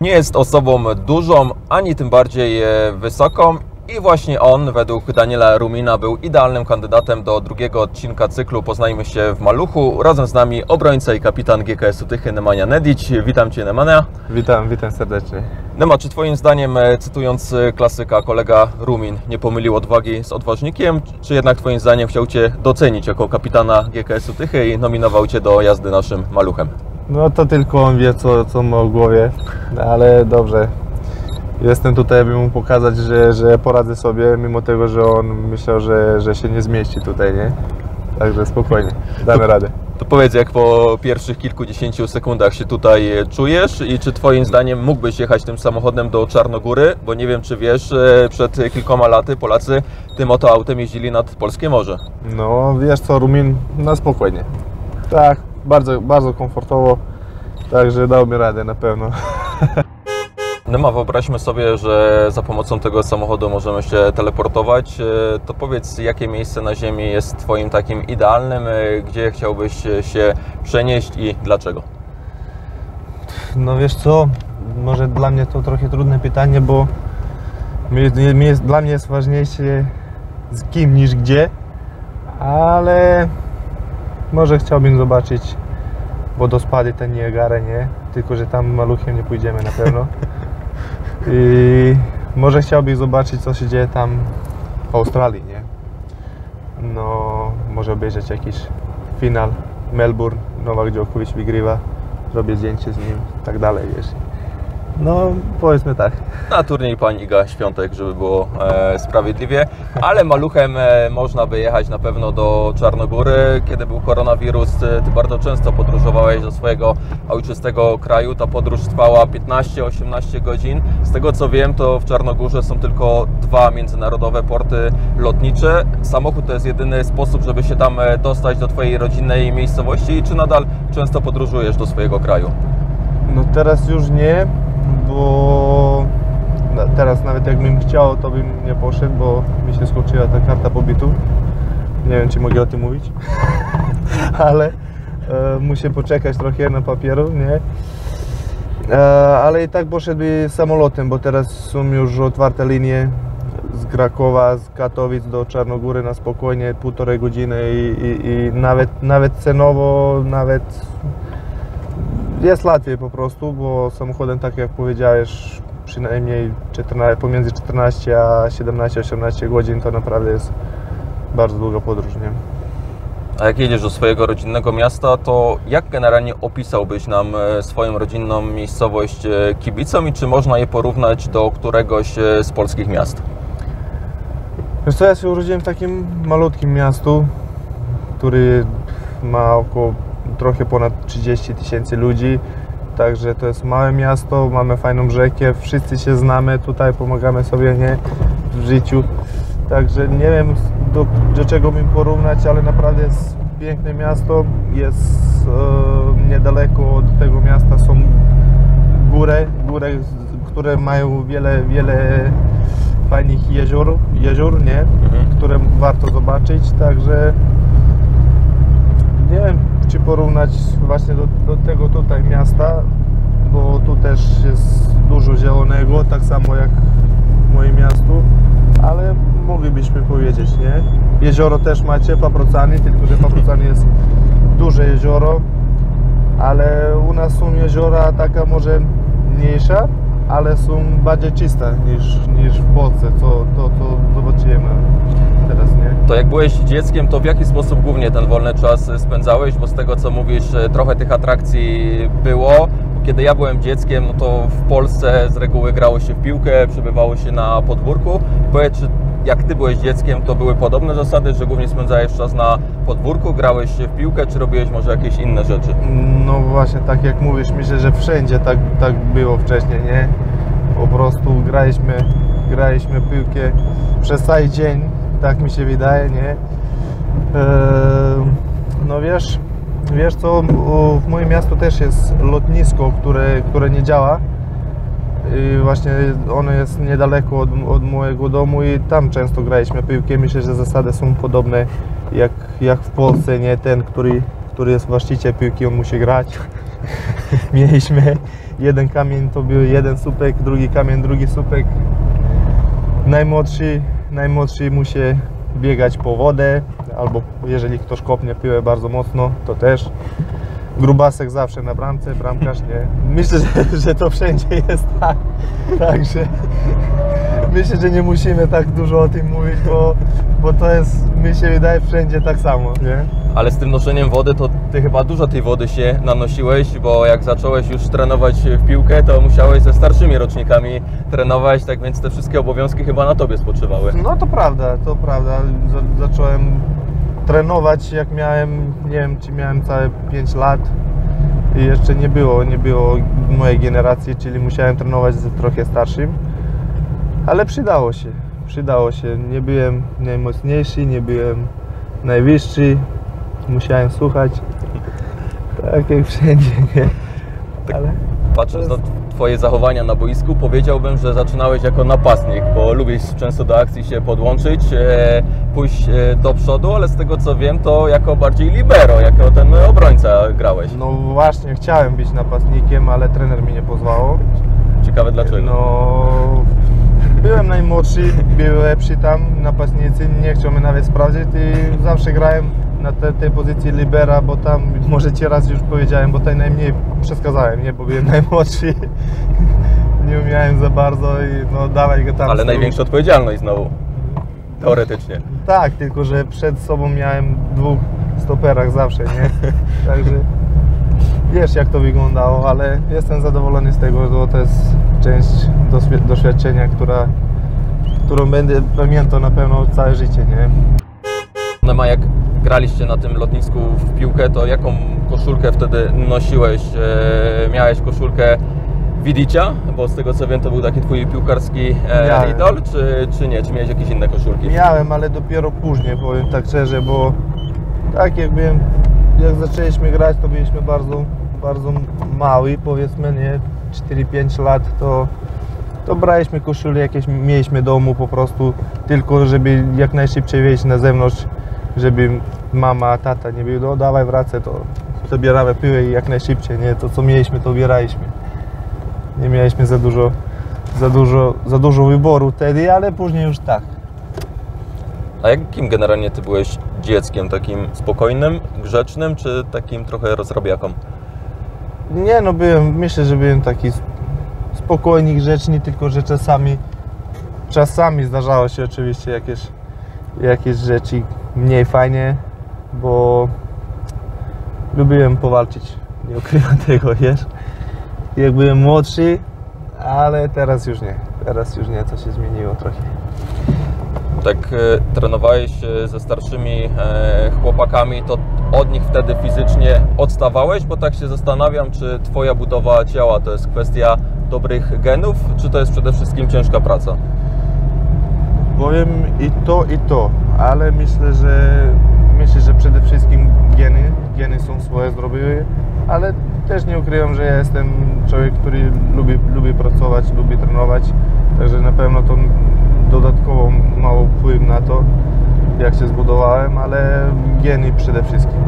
Nie jest osobą dużą, ani tym bardziej e, wysoką. I właśnie on, według Daniela Rumina, był idealnym kandydatem do drugiego odcinka cyklu Poznajmy się w Maluchu. Razem z nami obrońca i kapitan GKS-u Tychy Nemanja Nedić. Witam Cię Nemanja. Witam, witam serdecznie. Nema, czy Twoim zdaniem, e, cytując e, klasyka, kolega Rumin nie pomylił odwagi z odważnikiem, czy jednak Twoim zdaniem chciał Cię docenić jako kapitana GKS-u Tychy i nominował Cię do jazdy naszym Maluchem? No to tylko on wie, co, co ma w głowie, No, ale dobrze. Jestem tutaj, aby mu pokazać, że, że poradzę sobie, mimo tego, że on myślał, że, że się nie zmieści tutaj, nie? Także spokojnie, damy radę. To powiedz, jak po pierwszych kilkudziesięciu sekundach się tutaj czujesz i czy Twoim zdaniem mógłbyś jechać tym samochodem do Czarnogóry? Bo nie wiem, czy wiesz, e, przed kilkoma laty Polacy tym oto autem jeździli nad Polskie Morze. No wiesz co, Rumin, na spokojnie. Tak, bardzo, bardzo komfortowo, także dałby radę na pewno. No ma, wyobraźmy sobie, że za pomocą tego samochodu możemy się teleportować. E, To powiedz, jakie miejsce na Ziemi jest Twoim takim idealnym, e, gdzie chciałbyś się przenieść i dlaczego? No wiesz co, może dla mnie to trochę trudne pytanie, bo mi, mi jest, dla mnie jest ważniejsze z kim niż gdzie, ale może chciałbym zobaczyć wodospady ten Niagara, nie? Tylko, że tam maluchem nie pójdziemy na pewno. I może chciałbym zobaczyć, co się dzieje tam w Australii, nie? No, może obejrzeć jakiś finał Melbourne, Nowak Djokovic wygrywa, zrobię zdjęcie z nim, tak dalej, wiesz. No, powiedzmy tak. Na turniej pani Iga Świątek, żeby było e, sprawiedliwie, ale maluchem e, można by jechać na pewno do Czarnogóry. Kiedy był koronawirus, e, ty bardzo często podróżowałeś do swojego ojczystego kraju. Ta podróż trwała 15-18 godzin. Z tego co wiem, to w Czarnogórze są tylko dwa międzynarodowe porty lotnicze. Samochód to jest jedyny sposób, żeby się tam e, dostać do twojej rodzinnej miejscowości. Czy nadal często podróżujesz do swojego kraju? No teraz już nie, bo teraz nawet jakbym chciał, to bym nie poszedł, bo mi się skończyła ta karta pobytu. Nie wiem, czy mogę o tym mówić, ale e, muszę poczekać trochę na papieru, nie? E, ale i tak poszedłby samolotem, bo teraz są już otwarte linie z Krakowa, z Katowic do Czarnogóry na spokojnie półtorej godziny i, i, i nawet, nawet cenowo, nawet jest łatwiej po prostu, bo samochodem, tak jak powiedziałeś, przynajmniej 14, pomiędzy 14 a 17-18 godzin to naprawdę jest bardzo długa podróż, nie? A jak jedziesz do swojego rodzinnego miasta, to jak generalnie opisałbyś nam e, swoją rodzinną miejscowość e, kibicom i czy można je porównać do któregoś e, z polskich miast? Wiesz co, ja się urodziłem w takim malutkim miastu, który ma około trochę ponad 30 tysięcy ludzi. Także to jest małe miasto, mamy fajną rzekę, wszyscy się znamy, tutaj pomagamy sobie nie w życiu. Także nie wiem do, do czego bym porównać, ale naprawdę jest piękne miasto. Jest e, niedaleko od tego miasta są góry, góry, które mają wiele, wiele fajnych jezior, jezior nie? Mhm. które warto zobaczyć, także nie wiem, czy porównać właśnie do, do tego tutaj miasta, bo tu też jest dużo zielonego, tak samo jak w moim miastu, ale moglibyśmy powiedzieć, nie? Jezioro też macie, Paprocany, tylko że Paprocany jest duże jezioro, ale u nas są jeziora taka może mniejsza, ale są bardziej czyste niż, niż w Polsce, co to, to zobaczymy? To jak byłeś dzieckiem, to w jaki sposób głównie ten wolny czas spędzałeś? Bo z tego co mówisz, e, trochę tych atrakcji było. Kiedy ja byłem dzieckiem, no to w Polsce z reguły grało się w piłkę, przebywało się na podwórku. Powiedz, czy jak ty byłeś dzieckiem, to były podobne zasady, że głównie spędzałeś czas na podwórku, grałeś w piłkę, czy robiłeś może jakieś inne rzeczy? No właśnie, tak jak mówisz, myślę, że wszędzie tak, tak było wcześniej, nie? Po prostu graliśmy, graliśmy piłkę przez cały dzień, tak mi się wydaje, nie? Eee, no wiesz, wiesz co, w moim miastu też jest lotnisko, które, które nie działa. I właśnie ono jest niedaleko od, od mojego domu i tam często graliśmy piłkę. Myślę, że zasady są podobne jak, jak w Polsce, nie? Ten, który, który jest właściciel piłki, on musi grać. Mieliśmy jeden kamień, to był jeden supek, drugi kamień, drugi supek. Najmłodszy, najmłodszy musi biegać po wodę, albo jeżeli ktoś kopnie piłę bardzo mocno, to też. Grubasek zawsze na bramce, bramkarz nie. Myślę, że, że to wszędzie jest tak. Także myślę, że nie musimy tak dużo o tym mówić, bo, bo to jest, mi się wydaje, wszędzie tak samo, nie? Ale z tym noszeniem wody, to ty chyba dużo tej wody się nanosiłeś, bo jak zacząłeś już trenować w piłkę, to musiałeś ze starszymi rocznikami trenować, tak więc te wszystkie obowiązki chyba na tobie spoczywały. No to prawda, to prawda. Za- Zacząłem trenować jak miałem, nie wiem, czy miałem całe 5 lat i jeszcze nie było, nie było mojej generacji, czyli musiałem trenować z trochę starszym, ale przydało się, przydało się. Nie byłem najmocniejszy, nie byłem najwyższy, musiałem słuchać, tak jak wszędzie, nie? Ale... Patrząc na twoje zachowania na boisku, powiedziałbym, że zaczynałeś jako napastnik, bo lubisz często do akcji się podłączyć, e, pójść e, do przodu, ale z tego co wiem, to jako bardziej libero, jako ten obrońca grałeś. No właśnie, chciałem być napastnikiem, ale trener mi nie pozwalał. Ciekawe dlaczego. No, byłem najmłodszy, był lepszy tam, napastnicy nie chciał mnie nawet sprawdzić i zawsze grałem na te, tej pozycji libera, bo tam, może Ci raz już powiedziałem, bo tutaj najmniej przeskazałem, nie, bo byłem najmłodszy. Nie umiałem za bardzo i no dawaj go tam. ale z tyłu. największa odpowiedzialność znowu. Teoretycznie. Tak, tylko że przed sobą miałem dwóch stoperach zawsze, nie? Także wiesz jak to wyglądało, ale jestem zadowolony z tego, bo to jest część doświ- doświadczenia, która, którą będę pamiętał na pewno całe życie, nie? Nema, jak graliście na tym lotnisku w piłkę, to jaką koszulkę wtedy nosiłeś? E, miałeś koszulkę Widicia, bo z tego co wiem to był taki twój piłkarski e, idol, czy, czy nie? Czy miałeś jakieś inne koszulki? Miałem, ale dopiero później, powiem tak szczerze, bo tak jak byłem, jak zaczęliśmy grać, to byliśmy bardzo, bardzo mały, powiedzmy, nie, 4-5 lat, to, to braliśmy koszule jakieś, mieliśmy domu po prostu, tylko żeby jak najszybciej wyjść na zewnątrz, żeby mama, tata nie byli, no dawaj wracaj, to zabieramy piłę i jak najszybciej, nie, to co mieliśmy, to ubieraliśmy. Nie mieliśmy za dużo, za dużo, za dużo wyboru wtedy, ale później już tak. A jakim generalnie ty byłeś dzieckiem? Takim spokojnym, grzecznym, czy takim trochę rozrabiaką? Nie no, byłem, myślę, że byłem taki sp- spokojny, grzeczny, tylko że czasami, czasami zdarzało się oczywiście jakieś, jakieś rzeczy mniej fajnie, bo lubiłem powalczyć, nie ukrywam tego, wiesz. Jak byłem młodszy, ale teraz już nie, teraz już nie, to się zmieniło trochę. Tak e, trenowałeś e, ze starszymi e, chłopakami, to od nich wtedy fizycznie odstawałeś? Bo tak się zastanawiam, czy twoja budowa ciała to jest kwestia dobrych genów, czy to jest przede wszystkim ciężka praca? Powiem i to, i to, ale myślę, że myślę, że przede wszystkim geny, geny są swoje zrobiły, ale też nie ukrywam, że ja jestem człowiek, który lubi, lubi pracować, lubi trenować, także na pewno to dodatkowo na to, jak się zbudowałem, ale geny przede wszystkim.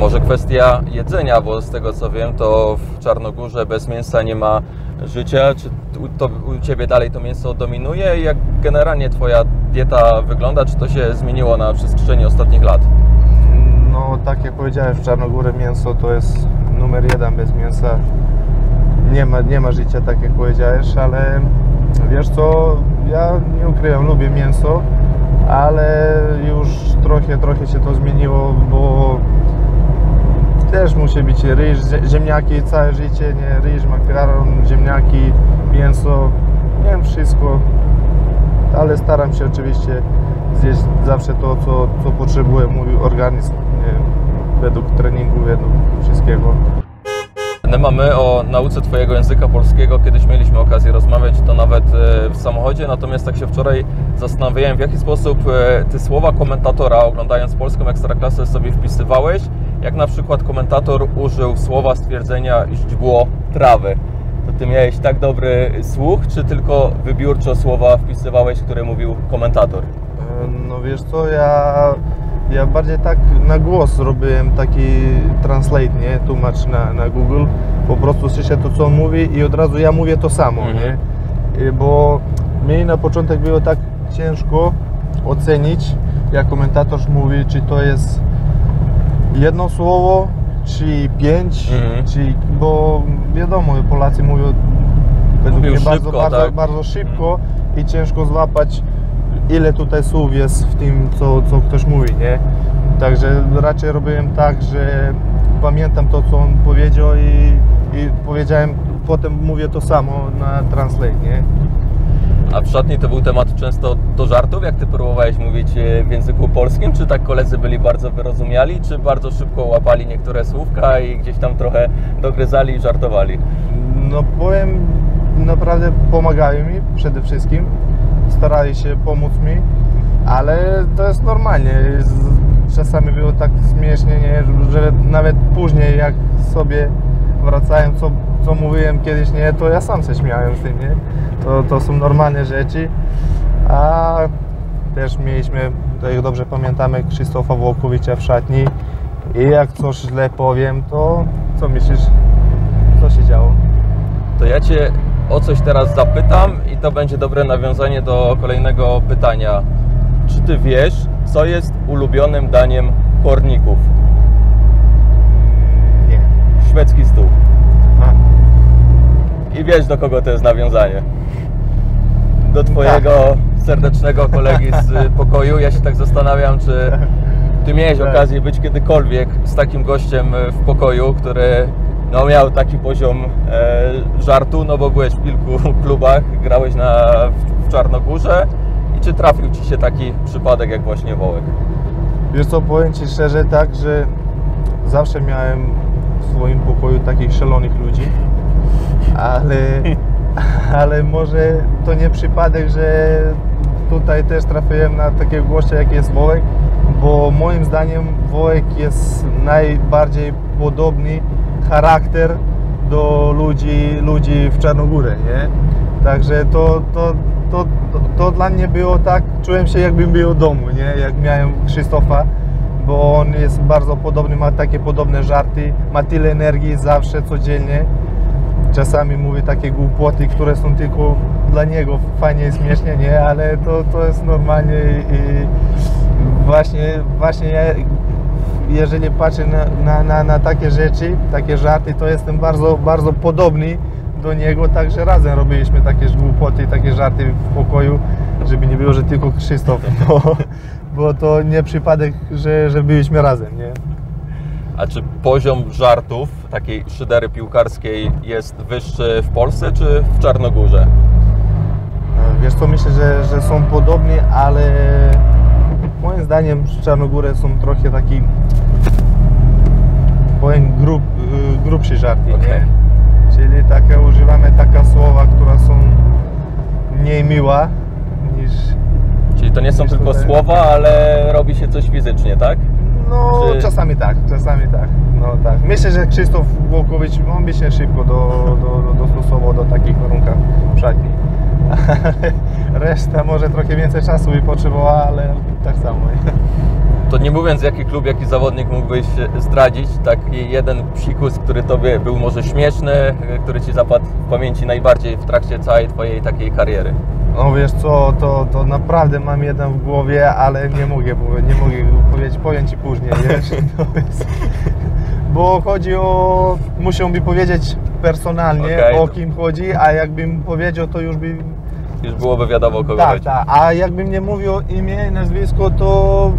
Może kwestia jedzenia, bo z tego co wiem, to w Czarnogórze bez mięsa nie ma życia. Czy u, to, u Ciebie dalej to mięso dominuje? Jak generalnie Twoja dieta wygląda? Czy to się zmieniło na przestrzeni ostatnich lat? No, tak jak powiedziałem, w Czarnogórze mięso to jest numer jeden. Bez mięsa nie ma, nie ma życia, tak jak powiedziałeś, ale wiesz co, ja nie ukrywam, lubię mięso, ale już trochę, trochę się to zmieniło, bo też musi być ryż, zie- ziemniaki całe życie, nie, ryż, makaron, ziemniaki, mięso, nie wiem, wszystko, ale staram się oczywiście zjeść zawsze to, co, co potrzebuje mój organizm, nie, według treningu, według wszystkiego. Nema, my o nauce Twojego języka polskiego kiedyś mieliśmy okazję rozmawiać, to nawet e, w samochodzie, natomiast tak się wczoraj zastanawiałem, w jaki sposób e, Ty słowa komentatora oglądając polską Ekstraklasę sobie wpisywałeś, jak na przykład komentator użył słowa stwierdzenia źdźbło trawy. To Ty miałeś tak dobry słuch, czy tylko wybiórczo słowa wpisywałeś, które mówił komentator? E, No wiesz co, ja ja bardziej tak na głos robiłem taki translate, nie? Tłumacz na, na Google. Po prostu słyszę to, co on mówi i od razu ja mówię to samo, Mhm. nie? I Bo mi na początek było tak ciężko ocenić, jak komentatorz mówi, czy to jest jedno słowo, czy pięć, Mhm. czy, bo wiadomo, Polacy mówią według mnie bardzo, szybko, bardzo, tak. bardzo szybko i ciężko złapać ile tutaj słów jest w tym, co, co ktoś mówi, nie? Także raczej robiłem tak, że pamiętam to, co on powiedział i, i powiedziałem, potem mówię to samo na translate, nie? A w szatni to był temat często do żartów, jak ty próbowałeś mówić e, w języku polskim? Czy tak koledzy byli bardzo wyrozumiali, czy bardzo szybko łapali niektóre słówka i gdzieś tam trochę dogryzali i żartowali? No powiem, naprawdę pomagają mi przede wszystkim, starali się pomóc mi, ale to jest normalnie. Czasami było tak śmiesznie, nie, że nawet później jak sobie wracałem, co, co mówiłem kiedyś, nie, to ja sam się śmiałem z tym, nie? To, to są normalne rzeczy, a też mieliśmy, jak dobrze pamiętamy, Krzysztofa Włokowicza w szatni i jak coś źle powiem, to co myślisz, co się działo? To ja Cię o coś teraz zapytam to będzie dobre nawiązanie do kolejnego pytania. Czy Ty wiesz, co jest ulubionym daniem korników? Nie. Szwedzki stół. A, I wiesz, do kogo to jest nawiązanie? Do Twojego Tak. serdecznego kolegi z y, pokoju. Ja się tak zastanawiam, czy Ty miałeś Tak. okazję być kiedykolwiek z takim gościem y, w pokoju, który no, miał taki poziom e, żartu, no bo byłeś w kilku klubach, grałeś na, w, w Czarnogórze i czy trafił Ci się taki przypadek jak właśnie Wołek? Wiesz co, powiem Ci szczerze tak, że zawsze miałem w swoim pokoju takich szalonych ludzi, ale, ale może to nie przypadek, że tutaj też trafiłem na takiego gościa jak jest Wołek, bo moim zdaniem Wołek jest najbardziej podobny charakter do ludzi, ludzi w Czarnogórę, nie? Także to, to, to, to, dla mnie było tak, czułem się jakbym był w domu, nie? Jak miałem Krzysztofa, bo on jest bardzo podobny, ma takie podobne żarty, ma tyle energii zawsze, codziennie. Czasami mówi takie głupoty, które są tylko dla niego fajnie i śmiesznie, nie? Ale to, to jest normalnie i, i właśnie, właśnie ja, jeżeli patrzę na, na, na, takie rzeczy, takie żarty, to jestem bardzo, bardzo podobny do niego, także razem robiliśmy takie głupoty, takie żarty w pokoju, żeby nie było, że tylko Krzysztof, bo, bo to nie przypadek, że, że byliśmy razem, nie? A czy poziom żartów takiej szydery piłkarskiej jest wyższy w Polsce czy w Czarnogórze? Wiesz co, myślę, że, że są podobni, ale moim zdaniem Czarnogórę są trochę taki powiem grub, y, grubszy żarty, Okej. nie? Czyli takie używamy takie słowa, które są mniej miła niż Czyli to nie są tylko tutaj. słowa, ale robi się coś fizycznie, tak? no Czy- czasami tak, czasami tak. No tak. Myślę, że Krzysztof Włokowicz on by się szybko do, do, do, dostosował do takich warunkach w szatni. Reszta może trochę więcej czasu by potrzebowała, ale tak samo. To nie mówiąc jaki klub, jaki zawodnik mógłbyś zdradzić, taki jeden psikus, który tobie był może śmieszny, który ci zapadł w pamięci najbardziej w trakcie całej twojej takiej kariery. No wiesz co, to, to naprawdę mam jeden w głowie, ale nie mogę, nie mogę powiedzieć, powiem Ci później, wiesz. Jest, bo chodzi o, muszę mi powiedzieć personalnie Okej. o kim chodzi, a jakbym powiedział, to już by Już byłoby wiadomo o kogo Tak, chodzi. tak. A jakbym nie mówił imię i nazwisko, to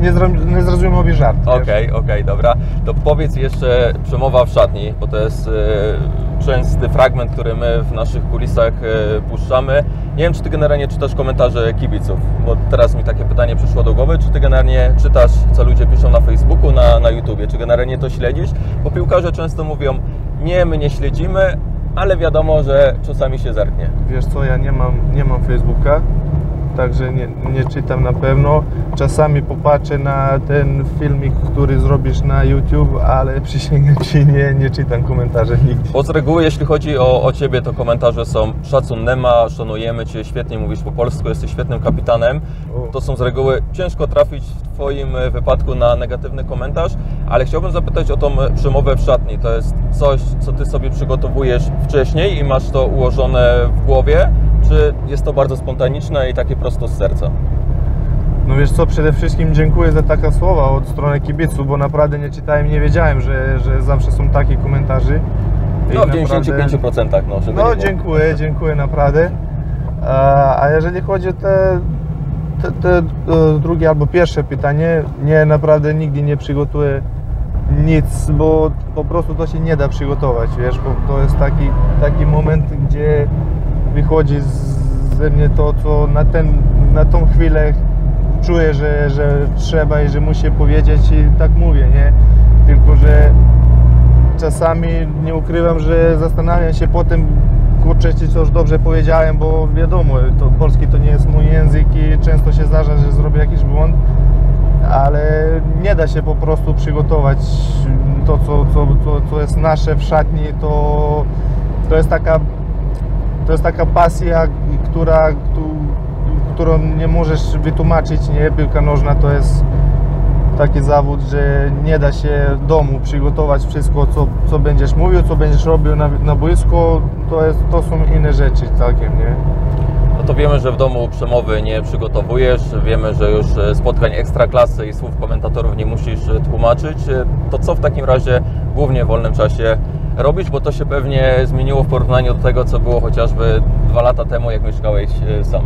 nie, zro- nie zrozumiałby żart. Okej, okej, dobra. To powiedz jeszcze przemowa w szatni, bo to jest e, częsty fragment, który my w naszych kulisach e, puszczamy. Nie wiem, czy ty generalnie czytasz komentarze kibiców, bo teraz mi takie pytanie przyszło do głowy. Czy ty generalnie czytasz, co ludzie piszą na Facebooku, na, na YouTubie? Czy generalnie to śledzisz? Bo piłkarze często mówią, nie, my nie śledzimy, ale wiadomo, że czasami się zerknie. Wiesz co, ja nie mam, nie mam Facebooka, także nie, nie czytam na pewno. Czasami popatrzę na ten filmik, który zrobisz na YouTube, ale przysięgam Ci, nie, nie czytam komentarzy nigdy. Bo z reguły, jeśli chodzi o, o Ciebie, to komentarze są szacun Nema, szanujemy Cię, świetnie mówisz po polsku, jesteś świetnym kapitanem. To są z reguły ciężko trafić w Twoim e, wypadku na negatywny komentarz, ale chciałbym zapytać o tą e, przemowę w szatni. To jest coś, co Ty sobie przygotowujesz wcześniej i masz to ułożone w głowie, czy jest to bardzo spontaniczne i takie prosto z serca? No wiesz co, przede wszystkim dziękuję za takie słowa od strony kibiców, bo naprawdę nie czytałem, nie wiedziałem, że, że zawsze są takie komentarze. I No w naprawdę- 95%, no, żeby nie No było. dziękuję, dziękuję naprawdę. A, a jeżeli chodzi o te, te, te e, drugie albo pierwsze pytanie, nie, naprawdę nigdy nie przygotuję nic, bo po prostu to się nie da przygotować, wiesz, bo to jest taki, taki moment, gdzie wychodzi ze mnie to, co na, ten, na tą chwilę czuję, że, że trzeba i że muszę powiedzieć i tak mówię, nie? Tylko, że czasami nie ukrywam, że zastanawiam się potem, kurczę, czy coś dobrze powiedziałem, bo wiadomo, to polski to nie jest mój język i często się zdarza, że zrobię jakiś błąd, ale nie da się po prostu przygotować to, co, co, co, co jest nasze w szatni, to, to jest taka to jest taka pasja, która, któ- którą nie możesz wytłumaczyć, nie? Piłka nożna to jest taki zawód, że nie da się domu przygotować wszystko, co, co będziesz mówił, co będziesz robił na, na boisku, to, jest, to są inne rzeczy całkiem, nie? No to wiemy, że w domu przemowy nie przygotowujesz, wiemy, że już e, spotkań ekstraklasy i słów komentatorów nie musisz e, tłumaczyć. E, To co w takim razie głównie w wolnym czasie robisz, bo to się pewnie zmieniło w porównaniu do tego, co było chociażby dwa lata temu, jak mieszkałeś e, sam.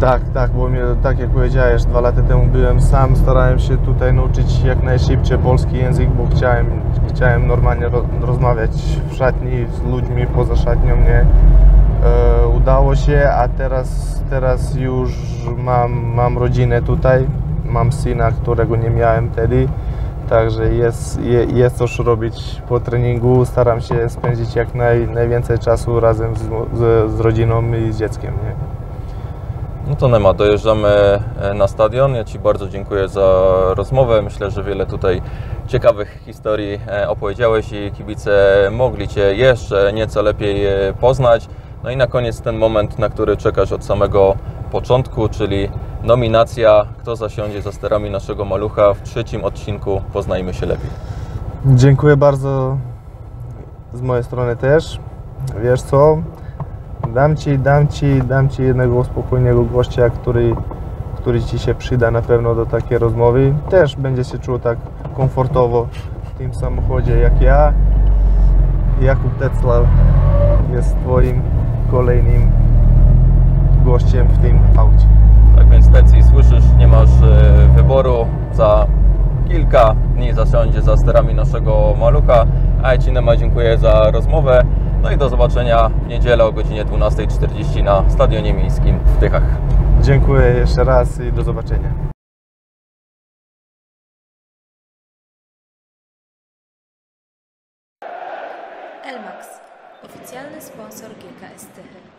Tak, tak, bo mnie, tak jak powiedziałeś, dwa lata temu byłem sam, starałem się tutaj nauczyć jak najszybciej polski język, bo chciałem, chciałem normalnie ro, rozmawiać w szatni z ludźmi poza szatnią, nie? E, udało się, a teraz, teraz już mam, mam rodzinę tutaj, mam syna, którego nie miałem wtedy, także jest, je, jest coś robić po treningu, staram się spędzić jak naj, najwięcej czasu razem z, z, z rodziną i z dzieckiem, nie? No to Nema, dojeżdżamy e, na stadion. Ja Ci bardzo dziękuję za rozmowę. Myślę, że wiele tutaj ciekawych historii e, opowiedziałeś i kibice mogli Cię jeszcze nieco lepiej e, poznać. No i na koniec ten moment, na który czekasz od samego początku, czyli nominacja, kto zasiądzie za sterami naszego malucha w trzecim odcinku Poznajmy się lepiej. Dziękuję bardzo z mojej strony też. Wiesz co? Dam ci, dam ci, dam ci jednego spokojnego gościa, który, który ci się przyda na pewno do takiej rozmowy. Też będzie się czuł tak komfortowo w tym samochodzie jak ja. Jakub Teclaw jest twoim kolejnym gościem w tym aucie. Za kilka dni zasiądzie za sterami naszego malucha. A ja Ci Nema dziękuję za rozmowę. No i do zobaczenia w niedzielę o godzinie 12.40 na Stadionie Miejskim w Tychach. Dziękuję jeszcze raz i do zobaczenia. Elmax, oficjalny sponsor GKS Tychy.